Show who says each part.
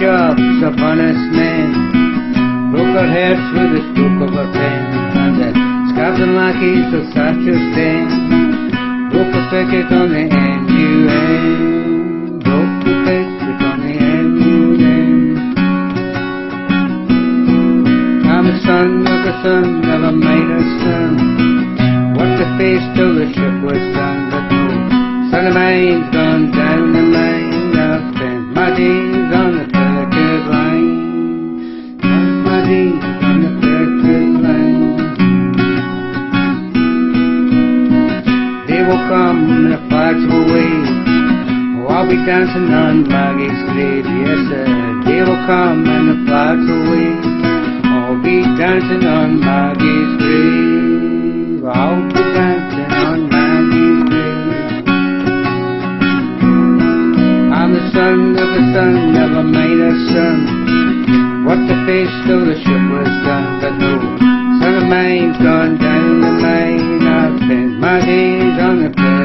Speaker 1: jobs of honest men. Broke our hearts with the stroke of a pen. And the scabs and lackeys of Thatcher's den. Broke a picket on the NUM. Broke the picket on the NUM. I'm the son of the son of a miner's son. What the face till the ship was done, but no son of mine's gone down the line. I've spent my days will come and the flags will wave. Oh, I'll be dancing on Maggie's grave, yes sir. They will come and the flags will wave. I'll be dancing on Maggie's grave. Oh, I'll be dancing on Maggie's grave. I'm the son of the son of a miner's son. What the face of the ship was done, but no son of mine's gone down the line. I've spent my on the